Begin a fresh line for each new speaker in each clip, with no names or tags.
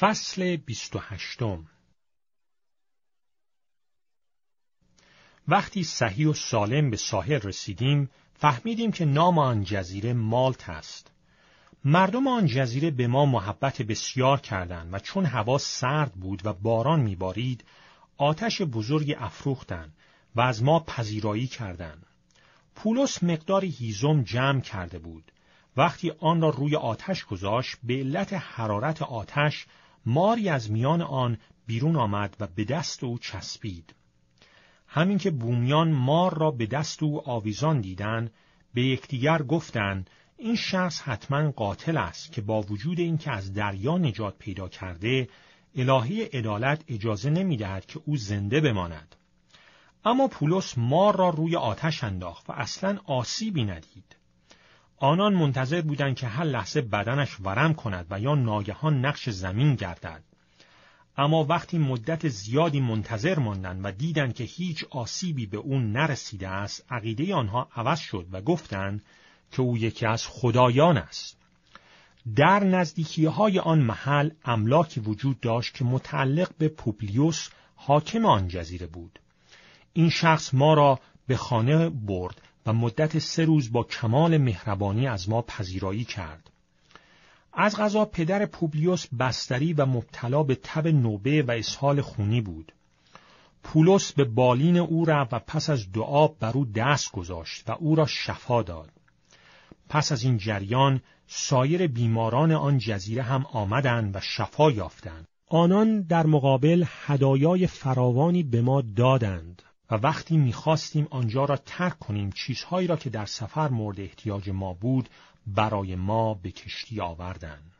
فصل بیست و هشتم وقتی صحیح و سالم به ساحل رسیدیم فهمیدیم که نام آن جزیره مالت است. مردم آن جزیره به ما محبت بسیار کردند و چون هوا سرد بود و باران میبارید آتش بزرگی افروختند و از ما پذیرایی کردند. پولس مقداری هیزم جمع کرده بود. وقتی آن را روی آتش گذاشت به علت حرارت آتش ماری از میان آن بیرون آمد و به دست او چسبید. همین که بومیان مار را به دست او آویزان دیدند به یکدیگر گفتند این شخص حتما قاتل است که با وجود اینکه از دریا نجات پیدا کرده الهی عدالت اجازه نمی‌دهد که او زنده بماند اما پولس مار را روی آتش انداخت و اصلا آسیبی ندید آنان منتظر بودند که هر لحظه بدنش ورم کند و یا ناگهان نقش زمین گردد. اما وقتی مدت زیادی منتظر ماندند و دیدند که هیچ آسیبی به او نرسیده است عقیده آنها عوض شد و گفتند که او یکی از خدایان است. در نزدیکی های آن محل املاکی وجود داشت که متعلق به پوبلیوس حاکم آن جزیره بود. این شخص ما را به خانه برد. و مدت سه روز با کمال مهربانی از ما پذیرایی کرد از غذا پدر پوبلیوس بستری و مبتلا به تب نوبه و اسهال خونی بود. پولس به بالین او را و پس از دعا بر او دست گذاشت و او را شفا داد. پس از این جریان سایر بیماران آن جزیره هم آمدند و شفا یافتند. آنان در مقابل هدایای فراوانی به ما دادند و وقتی می‌خواستیم آنجا را ترک کنیم چیزهایی را که در سفر مورد احتیاج ما بود برای ما به کشتی آوردند.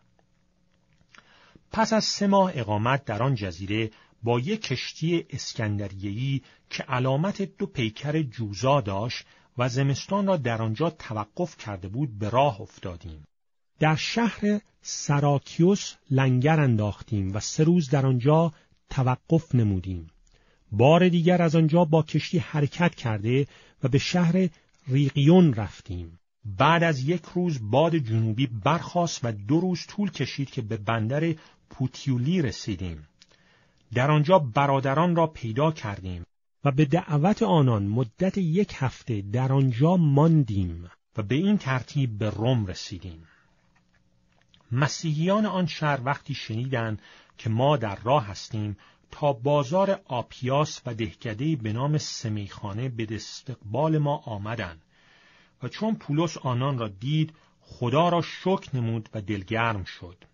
پس از سه ماه اقامت در آن جزیره با یک کشتی اسکندریهی که علامت دو پیکر جوزا داشت و زمستان را در آنجا توقف کرده بود به راه افتادیم. در شهر سراکیوس لنگر انداختیم و سه روز در آنجا توقف نمودیم. بار دیگر از آنجا با کشتی حرکت کرده و به شهر ریقیون رفتیم. بعد از یک روز باد جنوبی برخاست و دو روز طول کشید که به بندر پوتیولی رسیدیم. در آنجا برادران را پیدا کردیم و به دعوت آنان مدت یک هفته در آنجا ماندیم و به این ترتیب به روم رسیدیم. مسیحیان آن شهر وقتی شنیدند که ما در راه هستیم تا بازار آپیاس و دهکدهی به نام سمیخانه به استقبال ما آمدند و چون پولس آنان را دید خدا را شکر نمود و دلگرم شد.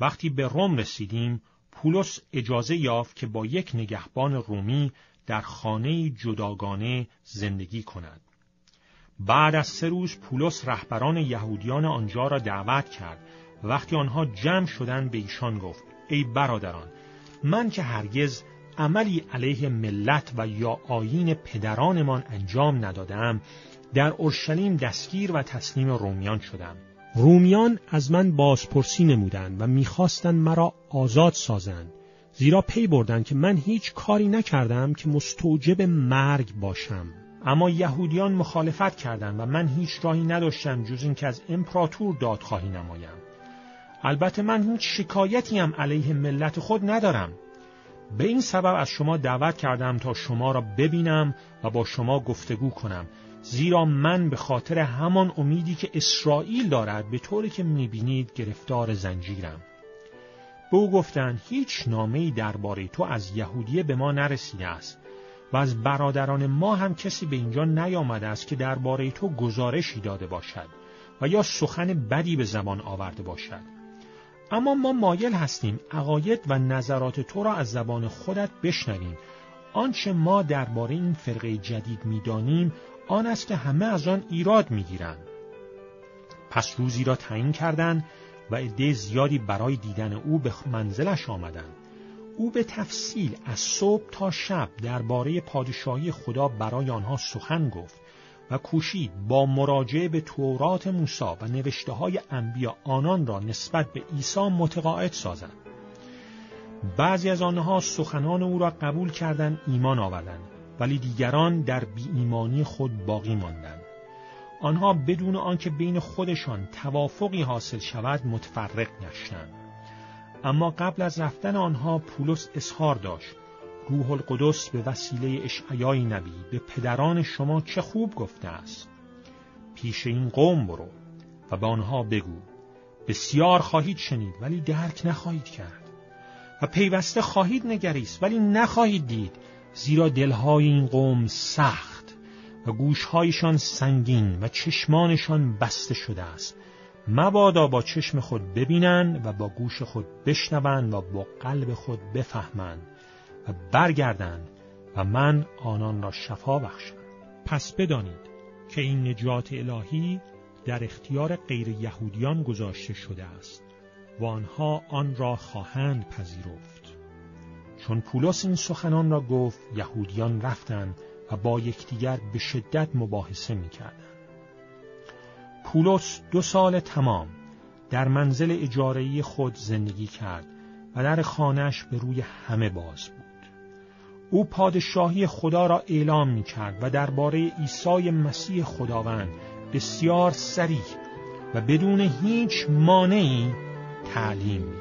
وقتی به روم رسیدیم پولس اجازه یافت که با یک نگهبان رومی در خانه جداگانه زندگی کند. بعد از سه روز پولس رهبران یهودیان آنجا را دعوت کرد وقتی آنها جمع شدند به ایشان گفت ای برادران من که هرگز عملی علیه ملت و یا آیین پدرانمان انجام ندادم در اورشلیم دستگیر و تسلیم رومیان شدم. رومیان از من بازپرسی نمودند و می‌خواستند مرا آزاد سازند زیرا پی بردند که من هیچ کاری نکردم که مستوجب مرگ باشم. اما یهودیان مخالفت کردند و من هیچ راهی نداشتم جز اینکه از امپراتور دادخواهی نمایم. البته من هیچ شکایتی هم علیه ملت خود ندارم به این سبب از شما دعوت کردم تا شما را ببینم و با شما گفتگو کنم زیرا من به خاطر همان امیدی که اسرائیل دارد به طوری که می‌بینید گرفتار زنجیرم. به او گفتند هیچ نامه‌ای درباره تو از یهودیه به ما نرسیده است و از برادران ما هم کسی به اینجا نیامده است که درباره تو گزارشی داده باشد و یا سخن بدی به زبان آورده باشد. اما ما مایل هستیم عقاید و نظرات تو را از زبان خودت بشنویم. آنچه ما درباره این فرقه جدید می‌دانیم آن است که همه از آن ایراد می‌گیرند. پس روزی را تعیین کردند و عده زیادی برای دیدن او به منزلش آمدند. او به تفصیل از صبح تا شب درباره پادشاهی خدا برای آنها سخن گفت. و کوشید با مراجعه به تورات موسی و نوشته های انبیا آنان را نسبت به عیسی متقاعد سازند. بعضی از آنها سخنان او را قبول کردند ایمان آوردند ولی دیگران در بی ایمانی خود باقی ماندند. آنها بدون آنکه بین خودشان توافقی حاصل شود متفرق گشتند. اما قبل از رفتن آنها پولس اظهار داشت روح القدس به وسیله اشعیای نبی به پدران شما چه خوب گفته است. پیش این قوم برو و به آنها بگو بسیار خواهید شنید ولی درک نخواهید کرد و پیوسته خواهید نگریست ولی نخواهید دید زیرا دلهای این قوم سخت و گوشهایشان سنگین و چشمانشان بسته شده است. مبادا با چشم خود ببینند و با گوش خود بشنوند و با قلب خود بفهمند. و برگردند و من آنان را شفا بخشم. پس بدانید که این نجات الهی در اختیار غیر یهودیان گذاشته شده است و آنها آن را خواهند پذیرفت. چون پولس این سخنان را گفت یهودیان رفتند و با یکدیگر به شدت مباحثه می‌کردند. پولس دو سال تمام در منزل اجارهی خود زندگی کرد و در خانهش به روی همه باز بود. او پادشاهی خدا را اعلام می کرد و درباره عیسی مسیح خداوند بسیار سریح و بدون هیچ مانعی تعلیم می